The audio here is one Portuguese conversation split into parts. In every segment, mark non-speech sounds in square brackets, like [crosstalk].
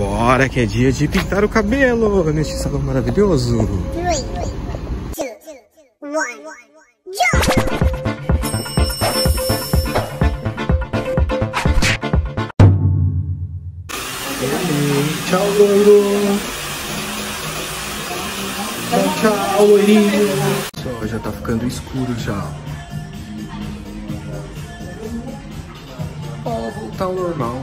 Bora que é dia de pintar o cabelo neste salão maravilhoso. Tchau, loiro. Tchau, tchau. Só, já tá ficando escuro já. Ó, voltar ao normal.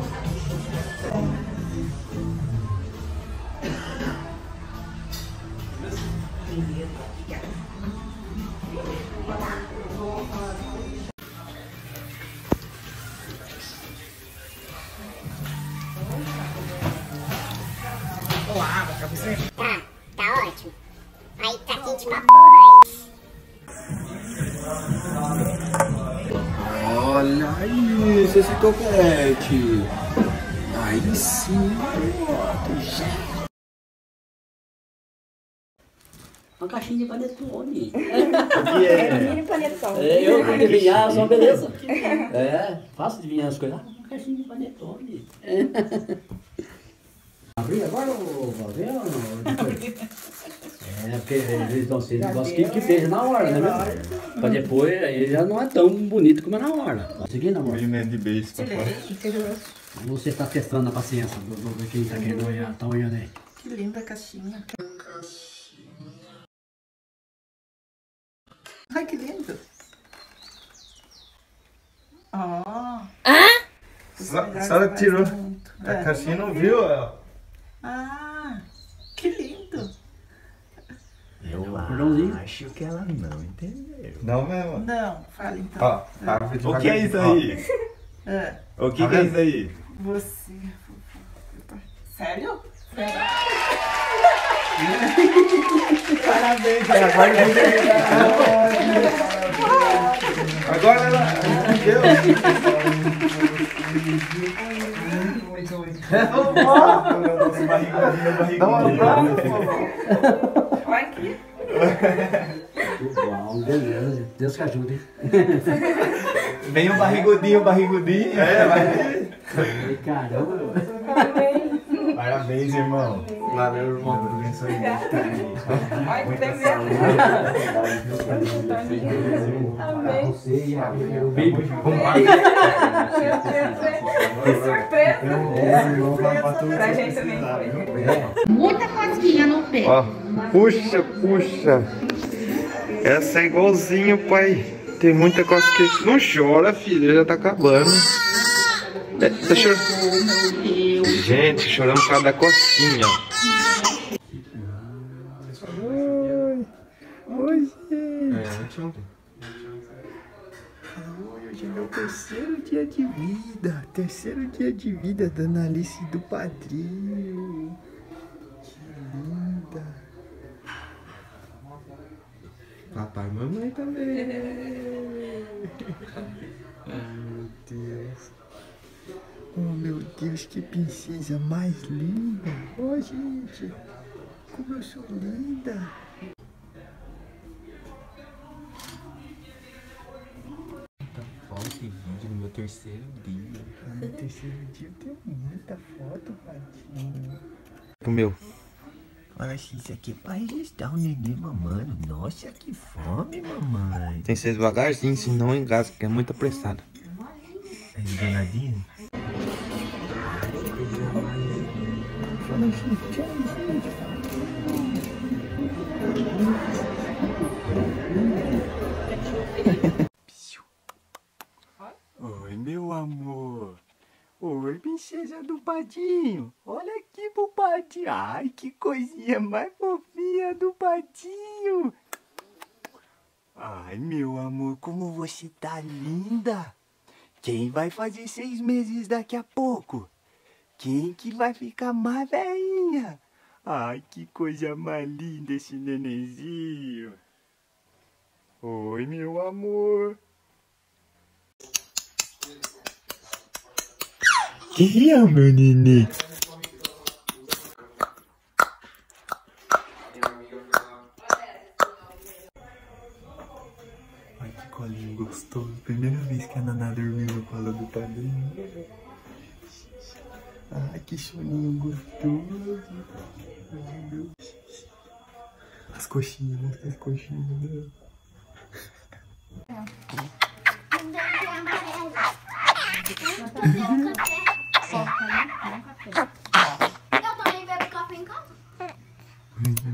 Tá, tá ótimo. Aí tá quente pra porra. Olha isso, esse topete. Aí sim, garoto. Uma caixinha de panetone. Mini panetone. É, eu vou adivinhar, só beleza. [laughs] É, fácil adivinhar as coisas. Ah, uma caixinha de panetone. [laughs] Abrir agora o Valdir ou não? É, porque eles não sei, negócio que, que beija na hora, né? mesmo? Pra depois, ele já não é tão bonito como é na hora. Seguindo, amor? de beijo pra fora. Você tá testando a paciência do, do, do quem tá querendo olhar, tá olhando aí. Que linda a caixinha. Ai, que lindo. Ó. A senhora tirou a caixinha não viu? ó. Ah, que lindo. Eu acho que ela não entendeu. Não mesmo? Não, fala então. Ó, tá o que é isso aí? É, O que, que é isso aí? você. Sério? Parabéns, agora Agora ela entendeu? Dá um abraço, por favor. Olha aqui. Uau, beleza. Deus que ajude. hein? Vem o barrigudinho, o barrigudinho. É, vai. Ai, Caramba. Parabéns, irmão. Valeu, irmão. Deus abençoe. Que desenho. Você e a. Que surpresa. Pra gente também foi. Muita cosquinha no pé. Ó, puxa, puxa. Essa é igualzinho, pai. Tem muita cosquinha. Não chora, filha, já tá acabando. É, tá chorando. Gente, chorando por causa da cosquinha. Oi, oi, gente. Oi, hoje é meu terceiro dia de vida. Terceiro dia de vida da Alice e do padrinho. Que linda. Papai e mamãe também. Meu Deus. Meu Deus, que princesa mais linda. Oh, gente, como eu sou linda. Foto e vídeo no meu terceiro dia. No meu terceiro dia eu tenho muita foto, Patinho. O meu. Olha, isso aqui é pra registrar o neném mamando. Nossa, que fome, mamãe. Tem que ser devagarzinho, senão engasga, que é muito apressado. É Oi, meu amor. Oi, princesa do Padinho. Olha aqui pro. Ai, que coisinha mais fofinha do Padinho. Ai, meu amor, como você tá linda. Quem vai fazer seis meses daqui a pouco? Quem que vai ficar mais velhinha? Ai, que coisa mais linda esse nenenzinho. Oi, meu amor. Quem é o meu neném? Ai, que colinho gostoso. Primeira vez que a Naná dormiu no colo do padrinho. Ai, que soninho gostoso. Ai, meu. As coxinhas, mostra as coxinhas. Casa.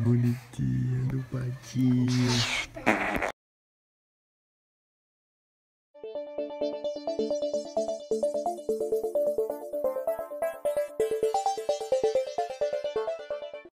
Bonitinha do.